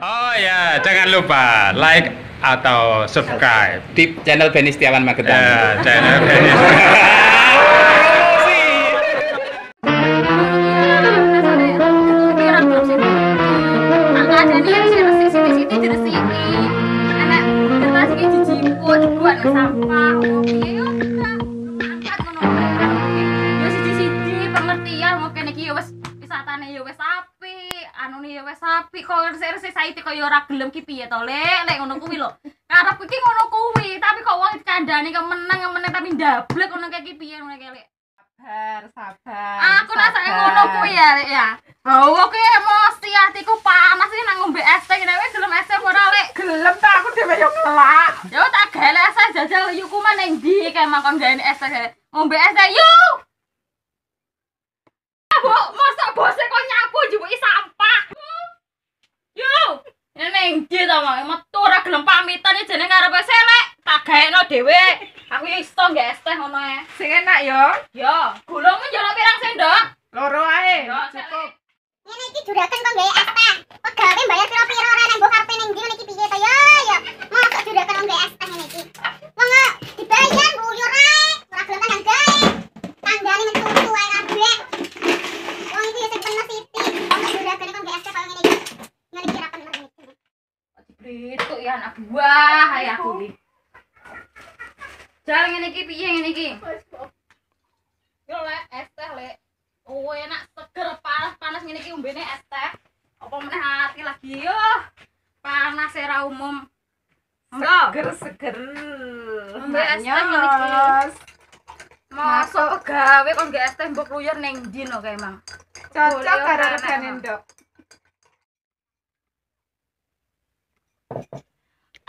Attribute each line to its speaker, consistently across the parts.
Speaker 1: Oh ya, jangan lupa like atau subscribe
Speaker 2: di channel Beni Setiawan Magetan.
Speaker 1: ya channel Dennis.
Speaker 3: sapi kok resik-resik saiki kaya ora gelem ki piye to lek lek ngono kuwi lho. Karepku ki ngono kuwi tapi kok wong kandhane kemeneng kemeneng tapi ndablek ngono kayak ki piye ngono kayak lek
Speaker 4: sabar sabar
Speaker 3: aku rasane ngono kuwi ya lek ya. Oh oke emosi hatiku panas iki nang ngombe es teh ngene wis gelem es teh ora lek
Speaker 4: gelem ta aku dhewe yo kelak.
Speaker 3: Yo tak gawe es jajal yuku mah ning ndi kayak mangkon gawe es teh ngombe es teh yuk Bu, masa bose kok nyapu jubuki sampah? Yo, neng ndi to mang, metu ora gelem pamitan iki jeneng karepe selek, tak gaekno dhewe. Aku yo iso nggak es teh ngono ae.
Speaker 4: sing enak yo
Speaker 3: Yo, gulungmu njaluk pirang sendok?
Speaker 4: loro ae
Speaker 3: Yo,
Speaker 4: cukup
Speaker 5: Ngene iki juragan kok gawe es teh. Pegawe bayar piro-piro ora nang mbok karepe ning ndi ngene iki piye to
Speaker 3: umbene es teh. Apa meneh hati lagi yo. Panas era umum. Enggak.
Speaker 4: seger seger
Speaker 3: iki.
Speaker 4: Nyos.
Speaker 3: Masuk pegawe kok nggak es teh mbok luyur ning ndi no kae Mang.
Speaker 4: cocok karo regane ndok
Speaker 3: yo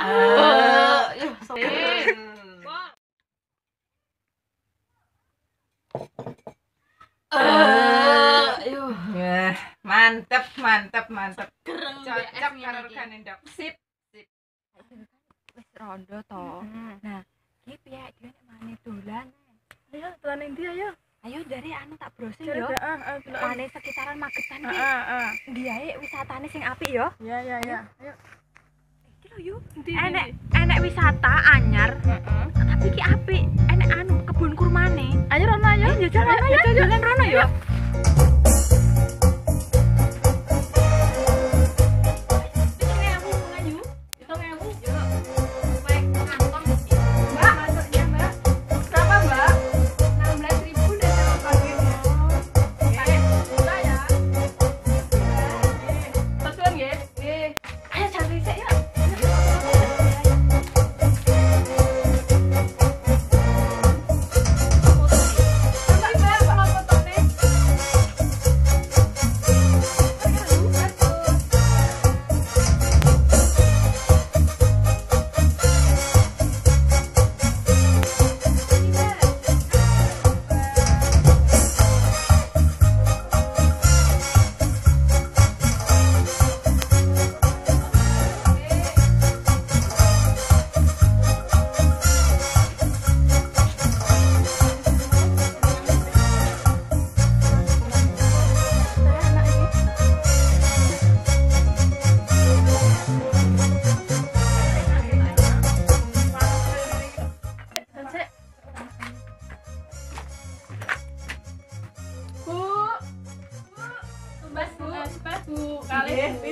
Speaker 3: Eh, yo
Speaker 4: Wah, mantep mantep mantep
Speaker 3: gereng
Speaker 4: cocok karo regane ndok sip
Speaker 6: wis rondo to. Nah, iki piye dhewe nek mane dolan. Ayo dolan ndi ayo? Ayo dari anu tak browsing yo.
Speaker 4: heeh
Speaker 6: Mane sekitaran Magetan ki.
Speaker 4: heeh
Speaker 6: Ndi ae wisatane sing apik yo.
Speaker 4: ya ya ya ayo
Speaker 6: Iki lho yo. Enek enek wisata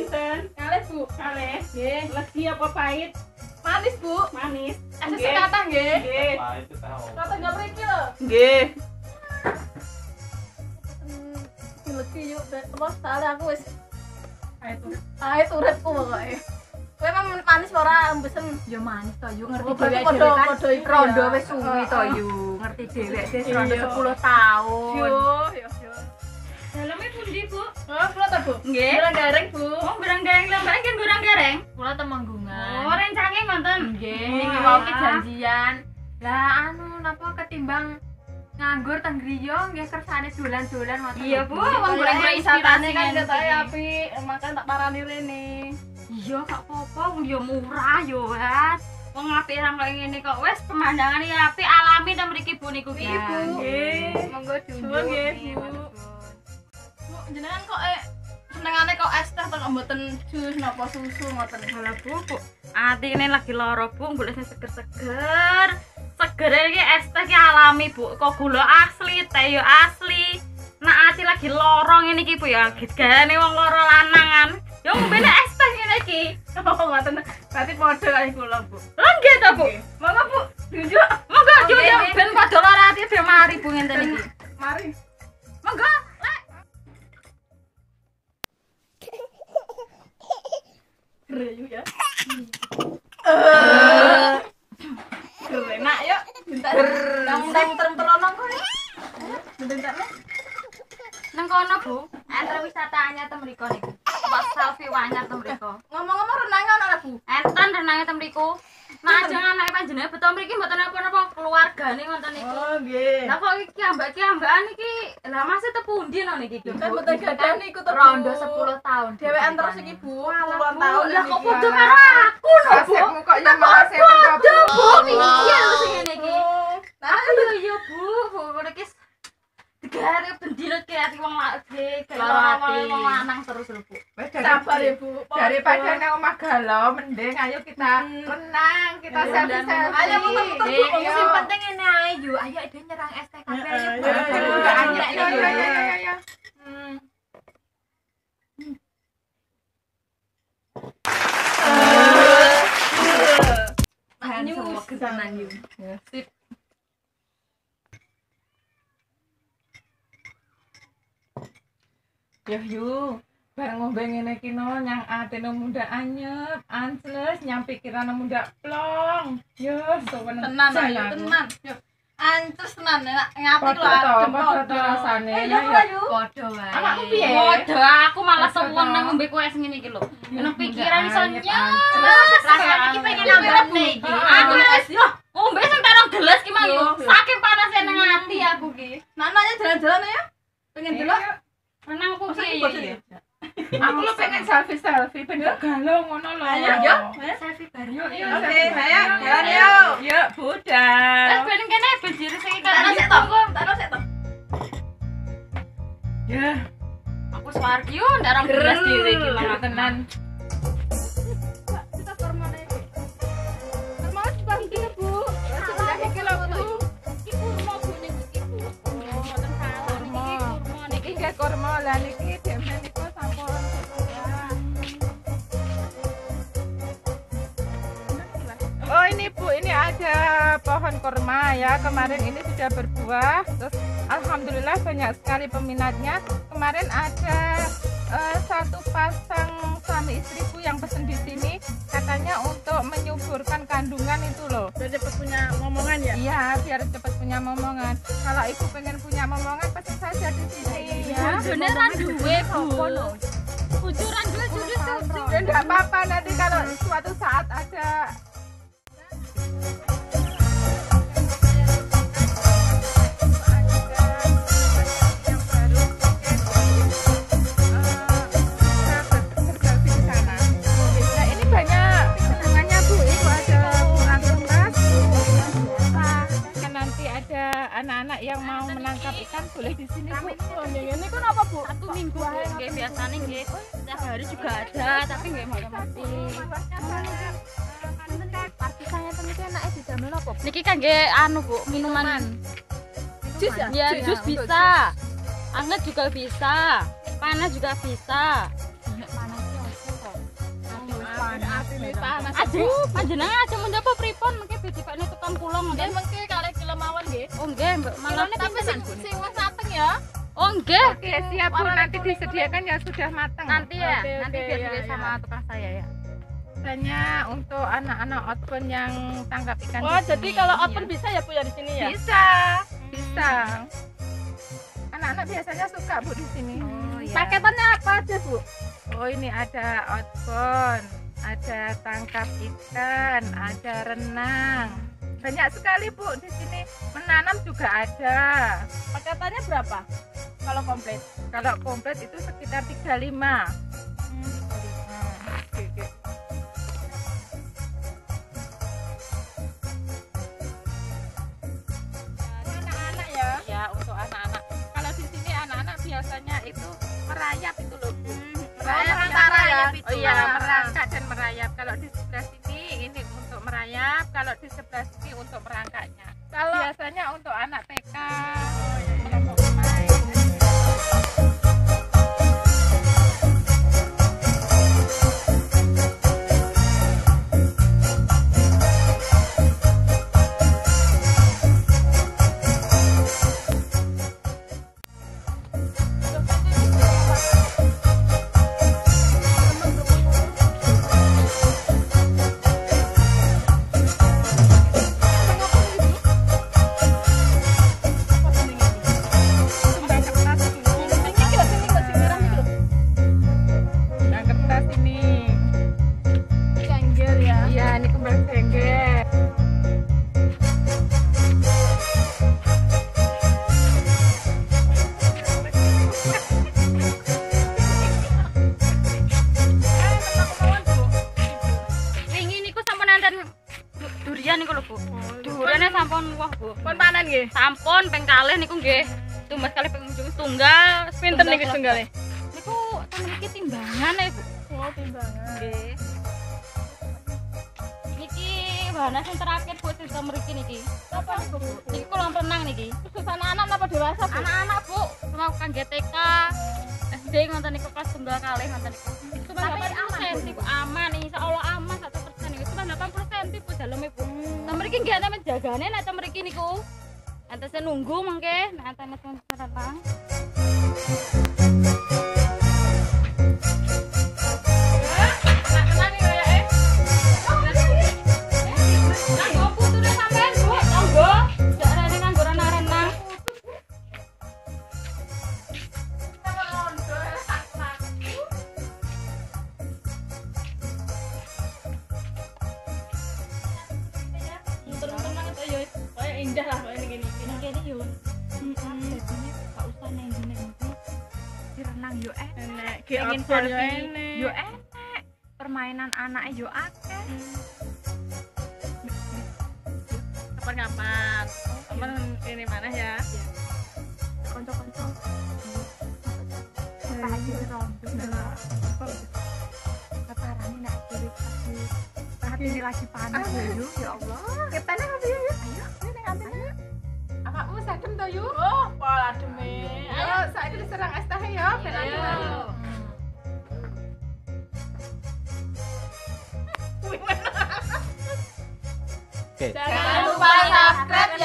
Speaker 4: Pinten?
Speaker 3: Kalih Bu.
Speaker 4: Kalih. Nggih. Legi apa pahit?
Speaker 3: Manis Bu.
Speaker 4: Manis.
Speaker 3: Ada
Speaker 4: Nggih.
Speaker 3: sekatah nggih.
Speaker 4: Nggih.
Speaker 3: Kata enggak mriki lho.
Speaker 4: Nggih.
Speaker 3: Legi yuk, terus tali aku wis Ait uripku pokoke. Kowe emang manis ora mbesen?
Speaker 6: Yo manis to yo ngerti
Speaker 3: Oh,
Speaker 6: dhewe
Speaker 3: padha-
Speaker 6: kan.
Speaker 3: padha iku
Speaker 6: Rondo
Speaker 3: ya.
Speaker 6: wis suwi to yo. Ngerti dhewe wis rondo
Speaker 4: Iya.
Speaker 6: 10 tahun.
Speaker 4: Yo, yo, yo.
Speaker 3: Dalamnya pundi, Bu?
Speaker 4: Oh, kula ta, Bu?
Speaker 3: Nggih.
Speaker 4: Gareng, Bu.
Speaker 3: Oh, berang gareng lembak kan berang gareng.
Speaker 6: Kula.
Speaker 3: Oh, ngoten.
Speaker 6: Nggih,
Speaker 3: Niki mau
Speaker 6: ki janjian. Lah anu napa ketimbang nganggur teng griya nggih kersane dolan-dolan ngoten.
Speaker 3: Iya, Bu. Wong golek-golek
Speaker 4: wisatane kan
Speaker 3: inspirasi
Speaker 4: ketoke
Speaker 3: iki.
Speaker 4: apik, makan tak parani rene.
Speaker 3: Iya, gak apa-apa, wong yo murah yo, Mas. Wong apik ra kok ngene kok. Wis pemandangan iki apik alami ta mriki Bu niku
Speaker 6: Nah,
Speaker 3: Bu.
Speaker 4: Nggih.
Speaker 6: Monggo diunjuk.
Speaker 4: Suwun nggih,
Speaker 6: nggih,
Speaker 4: Bu.
Speaker 3: Jenengan kok eh
Speaker 4: senengane kok es teh kok mboten jus napa susu ngoten.
Speaker 3: Malah bu, bu, ini lagi loro bu, boleh sing seger-seger. Seger ini es teh ki alami bu, kok gula asli, teh yo asli. Nah ati lagi lorong ini ki bu ya, gane wong loro lanangan. Yo ngombe es teh ngene iki.
Speaker 4: Oh, ngoten. Berarti padha kali kula, Bu.
Speaker 3: Lah nggih ta bu?
Speaker 4: Monggo, Bu. Tunjuk.
Speaker 3: Monggo
Speaker 4: oke.
Speaker 3: ben padha lara ati ben mari bu ngenten iki.
Speaker 4: Mari.
Speaker 3: Monggo. Lek.
Speaker 4: Reyu ya. Eh. Enak yuk. Bentar. Nang nang terem-teronong kok. Bentar.
Speaker 3: Nang kono bu, enten wisata anyar tem mriko niku. Pas selfie anyar tem mriko.
Speaker 4: Ngomong-ngomong renangan ana, Bu.
Speaker 3: Enten renangnya tem. Nah ajeng anake panjenengan beto mriki mboten napa-napa keluargane ngoten niku.
Speaker 4: Oh, nggih.
Speaker 3: Lah kok iki ambak iki ambakan iki lah masih tepundi no niki iki.
Speaker 4: Kan mboten gadah niku Bu.
Speaker 3: Rondo 10 tahun.
Speaker 4: Dhewean terus iki, Bu. Puluhan tahun.
Speaker 3: Lah kok padha karo aku no, Bu.
Speaker 4: Kok ya malah
Speaker 3: Bu. Iya lho sing ngene iki.
Speaker 4: Oh. Nah,
Speaker 3: Ayo yo Bu, Bu iki bendina ke ati wong lagi
Speaker 2: Loro
Speaker 3: wong lanang terus lho Bu.
Speaker 4: sabar ya, Bu.
Speaker 7: daripada nang omah galau mending ayo kita renang kita
Speaker 3: Iya,
Speaker 7: selfie
Speaker 3: dan
Speaker 7: selfie
Speaker 4: Ayo, muter-muter, Bu.
Speaker 7: Iya.
Speaker 3: sing penting ngene ae yo, ayo ide nyerang STKP ayo.
Speaker 4: Iya,
Speaker 3: Bu.
Speaker 4: iya,
Speaker 7: Ayo,
Speaker 4: iya, iya, iya, iya,
Speaker 7: ayo,
Speaker 4: iya.
Speaker 7: ayo, ayo.
Speaker 4: Hmm.
Speaker 3: Tahan semua yo.
Speaker 4: Sip.
Speaker 7: Yuh yuk, bareng ngombe ngene iki no nyang atene muda anyep, ances, nyang pikirane muda plong. Yuh, sowen
Speaker 4: Tenan ayo, tenan. Yo. Antus tenan enak ngati lho adem
Speaker 7: padha rasane.
Speaker 4: Eh,
Speaker 7: Ya,
Speaker 4: yo ayo.
Speaker 3: Padha wae.
Speaker 7: Awakmu piye?
Speaker 3: Padha aku malah seneng
Speaker 7: to.
Speaker 3: ngombe kowe sing ngene iki lho. Nang pikiran iso nyes. Rasane iki pengen nambane iki. Aku wis yo ngombe sing tarong gelas ki mang yo.
Speaker 4: Yo, yo.
Speaker 3: Saking panasnya nang ati aku ki.
Speaker 4: Nananya jalan-jalan ya. Pengen delok.
Speaker 7: Iya.
Speaker 3: Renang apa
Speaker 4: Bosan,
Speaker 3: piye
Speaker 4: bosan
Speaker 3: ya?
Speaker 4: ya?
Speaker 7: Aku lo pengen selfie selfie, pengen galau ngono lho.
Speaker 4: Ayo, yo.
Speaker 3: Selfie bareng.
Speaker 7: Yuk, yuk,
Speaker 4: Oke, ayo, jalan yuk.
Speaker 7: Yuk, budal.
Speaker 3: Wes ben kene ben jiri sing
Speaker 4: Tak
Speaker 3: kan
Speaker 4: sik to. Tak sik to.
Speaker 7: Ya,
Speaker 3: Aku swargi yo ndarang gelas dhewe iki
Speaker 7: tenan.
Speaker 4: Kurma
Speaker 7: lah niki demne niku sampun. Oh ini Bu, ini ada pohon kurma ya. Kemarin ini sudah berbuah. Terus alhamdulillah banyak sekali peminatnya. Kemarin ada eh, satu pasang suami istriku yang pesen di sini katanya untuk menyuburkan kandungan itu loh.
Speaker 4: Biar cepet punya ngomongan ya.
Speaker 7: Iya, biar cepat punya momongan. Kalau ibu pengen punya momongan, pasti saja di sini ya.
Speaker 3: Beneran duwe, Bu. Bujuran duwe judi susu.
Speaker 7: Ya enggak apa-apa nanti kalau suatu saat ada yang mau menangkap ikan boleh di sini Bu.
Speaker 4: Ini kan apa, Bu?
Speaker 3: Satu minggu nggih biasane nggih. Setiap hari juga ada, tapi nggih malam mesti.
Speaker 7: Artisannya itu enaknya didamel apa?
Speaker 3: Niki kan nggih anu Bu, minuman.
Speaker 4: Jus ya?
Speaker 3: Ya, jus bisa. Anget juga bisa. Panas juga bisa.
Speaker 7: panas.
Speaker 3: Aduh, panjenengan aja mencoba pripun mungkin dicipakne tukang kula
Speaker 4: Nggih nggih.
Speaker 3: Oh nggih, Mbak. Malah
Speaker 4: tapi sing sing wis mateng ya.
Speaker 3: Oh nggih.
Speaker 7: Oke, siap Bu. Nanti disediakan yang sudah matang.
Speaker 3: Nanti ya,
Speaker 4: Oke,
Speaker 3: nanti
Speaker 4: oke,
Speaker 3: biar
Speaker 4: ya,
Speaker 3: dilihat
Speaker 4: ya.
Speaker 3: sama tukang saya ya.
Speaker 7: Biasanya untuk anak-anak outbound yang tangkap ikan.
Speaker 4: Oh,
Speaker 7: di
Speaker 4: jadi
Speaker 7: sini.
Speaker 4: kalau
Speaker 7: Iya.
Speaker 4: open bisa ya Bu ya di sini ya?
Speaker 7: bisa, bisa. Anak-anak biasanya suka Bu di sini.
Speaker 3: Oh
Speaker 4: Paketannya apa aja, Bu?
Speaker 7: Oh, ini ada outbound, ada tangkap ikan, ada renang. Banyak sekali Bu di sini. Menanam juga ada.
Speaker 4: Paketannya berapa? Kalau komplit.
Speaker 7: Kalau komplit itu sekitar 35. Hmm, oke, oke. Anak-anak ya. Ya, untuk anak-anak. Kalau di sini anak-anak biasanya itu merayap itu loh, Bu.
Speaker 4: merayap. Kalau di sebelah sini ini untuk merayap, kalau di sebelah sini untuk merangkaknya. Kalau biasanya untuk anak
Speaker 3: Sampun ping kalih niku nggih. Tumbas kalih ping ujung tunggal.
Speaker 4: Pinten
Speaker 3: kelas.
Speaker 4: tunggale?
Speaker 3: Niku temen iki timbangan ya, Bu.
Speaker 4: Oh, timbangan.
Speaker 3: Nggih. Niki bahan sing terakhir Bu sistem mriki niki.
Speaker 4: Apa niku, Bu?
Speaker 3: Niki kolam renang niki.
Speaker 4: Khusus anak-anak apa dewasa, Bu?
Speaker 3: Anak-anak, Bu, mau kan GTK. SD ngoten niku kelas tunggal kalih ngoten niku. Cuma
Speaker 4: Tapi
Speaker 3: 80
Speaker 4: aman,
Speaker 3: Bu. Aman, insya Allah aman 100% niku. Cuma 80 cm Bu daleme, Bu. Nah, mriki nggih ana menjagane nek mriki niku. Antese nunggu mengke, nek antene renang.
Speaker 4: Tenang iki kaya
Speaker 3: Pengen
Speaker 4: yo
Speaker 3: selfie
Speaker 4: enek.
Speaker 3: yo enek. Permainan anaknya yo akeh.
Speaker 4: Kapan-kapan. Kapan ini mana ya?
Speaker 3: Kanca-kanca. Payu rondo. Keparane nek kulit lagi hati ini lagi panas yo ya Allah.
Speaker 4: Ketane apa ya?
Speaker 3: Ayo, ini ning antene.
Speaker 4: Awakmu sadem to yu? Oh, pola deme. Ayo saiki diserang es teh ya, ben
Speaker 8: Oke.
Speaker 4: Jangan lupa subscribe.